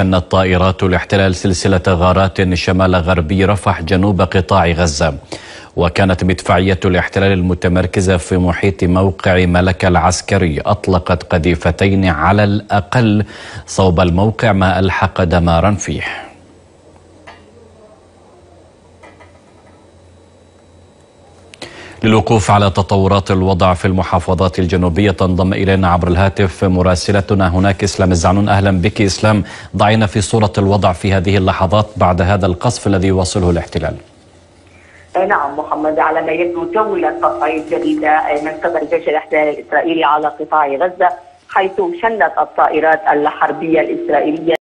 شنت طائرات الاحتلال سلسلة غارات شمال غربي رفح جنوب قطاع غزة. وكانت مدفعية الاحتلال المتمركزة في محيط موقع ملك العسكري أطلقت قذيفتين على الأقل صوب الموقع ما ألحق دمارا فيه. للوقوف على تطورات الوضع في المحافظات الجنوبية تنضم إلينا عبر الهاتف مراسلتنا هناك إسلام الزعنون. أهلا بك إسلام. ضعينا في صورة الوضع في هذه اللحظات بعد هذا القصف الذي يواصله الاحتلال. نعم محمد على ما يبدو جولة قطعية جديدة من قبل جيش الاحتلال الإسرائيلي على قطاع غزة حيث شنت الطائرات الحربية الإسرائيلية